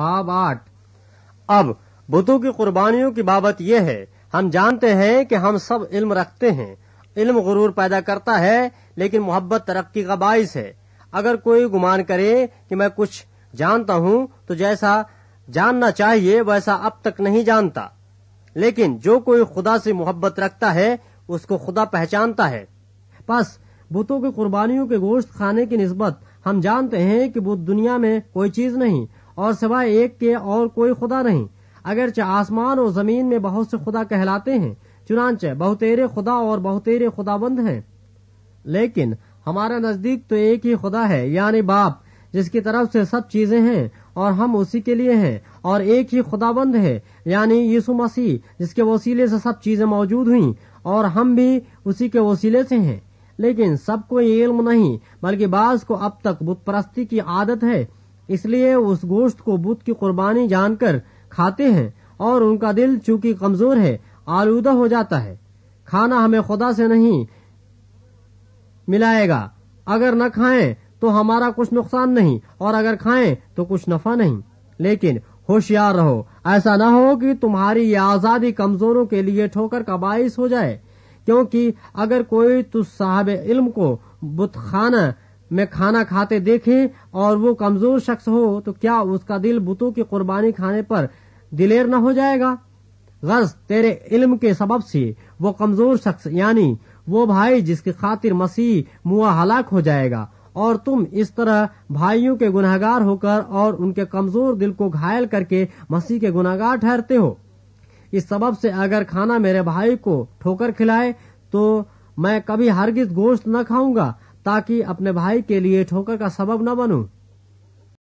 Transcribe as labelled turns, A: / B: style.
A: باب آٹھ۔ اب بتوں کی قربانیوں کی بابت یہ ہے، ہم جانتے ہیں کہ ہم سب علم رکھتے ہیں۔ علم غرور پیدا کرتا ہے، لیکن محبت ترقی کا باعث ہے۔ اگر کوئی گمان کرے کہ میں کچھ جانتا ہوں، تو جیسا جاننا چاہیے، ویسا اب تک نہیں جانتا۔ لیکن جو کوئی خدا سے محبت رکھتا ہے، اس کو خدا پہچانتا ہے۔ بس بتوں کی قربانیوں کے گوشت کھانے کی نسبت ہم جانتے ہیں کہ بت دنیا میں کوئی چیز نہیں اور سوائے ایک کے اور کوئی خدا نہیں۔ اگرچہ آسمان اور زمین میں بہت سے خدا کہلاتے ہیں، چنانچہ بہتیرے خدا اور بہتیرے خدا بند ہیں۔ لیکن ہمارا نزدیک تو ایک ہی خدا ہے یعنی باپ، جس کی طرف سے سب چیزیں ہیں اور ہم اسی کے لیے ہیں اور ایک ہی خدا بند ہے یعنی یسو مسیح، جس کے وسیلے سے سب چیزیں موجود ہوئیں اور ہم بھی اسی کے وسیلے سے ہیں۔ لیکن سب کو یہ علم نہیں، بلکہ بعض کو اب تک بت پرستی کی عادت ہے۔ اس لیے اس گوشت کو بت کی قربانی جان کر کھاتے ہیں اور ان کا دل چونکہ کمزور ہے، آلودہ ہو جاتا ہے۔ کھانا ہمیں خدا سے نہیں ملائے گا۔ اگر نہ کھائیں تو ہمارا کچھ نقصان نہیں، اور اگر کھائیں تو کچھ نفع نہیں۔ لیکن ہوشیار رہو، ایسا نہ ہو کہ تمہاری یہ آزادی کمزوروں کے لیے ٹھوکر کا باعث ہو جائے۔ کیونکہ اگر کوئی تو صاحب علم کو بت خانہ میں کھانا کھاتے دیکھے اور وہ کمزور شخص ہو تو کیا اس کا دل بتوں کی قربانی کھانے پر دلیر نہ ہو جائے گا؟ غرض تیرے علم کے سبب سے وہ کمزور شخص یعنی وہ بھائی جس کی خاطر مسیح موا ہلاک ہو جائے گا، اور تم اس طرح بھائیوں کے گناہ گار ہو کر اور ان کے کمزور دل کو گھائل کر کے مسیح کے گناہ گار ٹھہرتے ہو۔ اس سبب سے اگر کھانا میرے بھائی کو ٹھوکر کھلائے تو میں کبھی ہرگز گوشت نہ کھاؤں گا تاکہ اپنے بھائی کے لیے ٹھوکر کا سبب نہ بنوں۔